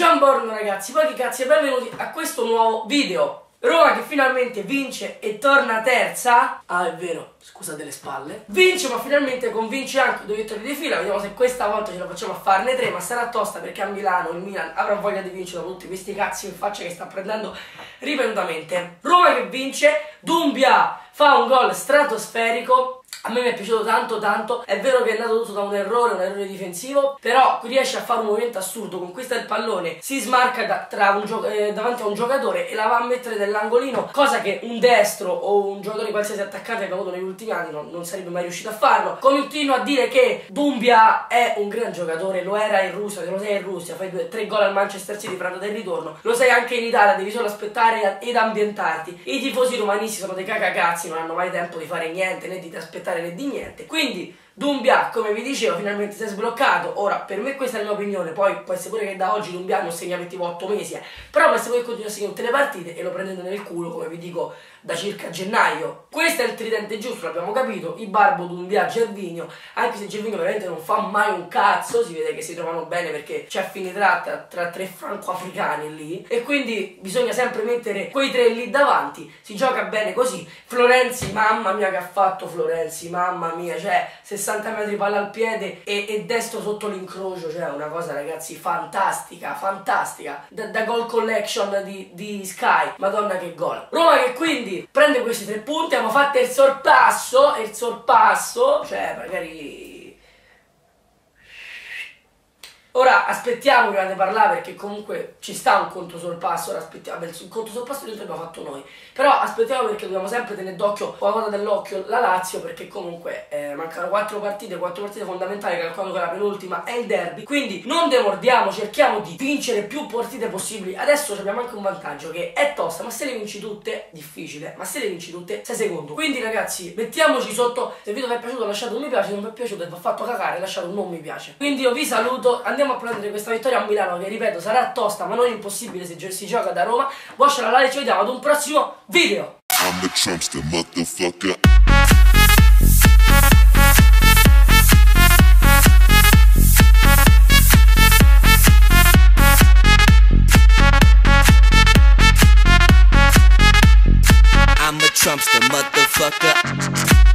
Buongiorno ragazzi, poi che cazzo e benvenuti a questo nuovo video. Roma che finalmente vince e torna terza. Ah è vero, scusate le spalle. Vince ma finalmente convince anche due vittorie di fila. Vediamo se questa volta ce la facciamo a farne tre Ma sarà tosta perché a Milano il Milan avrà voglia di vincere dopo tutti questi cazzi in faccia che sta prendendo ripetutamente. Roma che vince, Dumbia fa un gol stratosferico a me mi è piaciuto tanto tanto, è vero che è nato tutto da un errore, un errore difensivo, però riesce a fare un movimento assurdo, conquista il pallone, si smarca da, eh, davanti a un giocatore e la va a mettere nell'angolino, cosa che un destro o un giocatore qualsiasi attaccante che ha avuto negli ultimi anni non, non, sarebbe mai riuscito a farlo. Continuo a dire che Dumbia è un gran giocatore, lo era in Russia, lo sei in Russia, fai due, tre gol al Manchester City prendo del ritorno, lo sei anche in Italia, devi solo aspettare ed ambientarti. I tifosi romanisti sono dei cacacazzi, non hanno mai tempo di fare niente né di aspettare né di niente. Quindi Dumbia, come vi dicevo, finalmente si è sbloccato. Ora, per me questa è la mia opinione, poi può essere pure che da oggi Dumbia non segna 28 mesi, eh. però può essere pure che continua a segnare tutte le partite e lo prendete nel culo, come vi dico, da circa gennaio. Questo è il tridente giusto, l'abbiamo capito, i Barbo, Dumbia, Gervinio, anche se Gervinio veramente non fa mai un cazzo, si vede che si trovano bene perché c'è affinità tra, tra tre franco-africani lì, e quindi bisogna sempre mettere quei tre lì davanti, si gioca bene così. Florenzi, mamma mia che ha fatto Florenzi, mamma mia, cioè 60 60 metri palla al piede e, e destro sotto l'incrocio, cioè una cosa ragazzi fantastica, fantastica, da, da goal collection di, di, Sky, madonna che gol. Roma che quindi prende questi tre punti, abbiamo fatto il sorpasso, il sorpasso, cioè magari Ora aspettiamo prima di parlare perché comunque ci sta un conto sorpasso, ora aspettiamo, il conto sorpasso di l'abbiamo fatto noi, però aspettiamo perché dobbiamo sempre tenere d'occhio coda dell'occhio la Lazio perché comunque eh, mancano quattro partite, quattro partite fondamentali calcolando che la penultima è il derby, quindi non demordiamo, cerchiamo di vincere più partite possibili, adesso abbiamo anche un vantaggio che è tosta, ma se le vinci tutte, difficile, ma se le vinci tutte sei secondo, quindi ragazzi mettiamoci sotto, se il video vi è piaciuto lasciate un mi piace, se non vi è piaciuto e vi ha fatto cagare lasciate un non mi piace, quindi io vi saluto, andiamo andiamo a prendere questa vittoria a Milano che ripeto sarà tosta ma non impossibile se si gioca da Roma. Voi ce la live ci vediamo ad un prossimo video. I'm the Trumpster, motherfucker. Trumpster, motherfucker.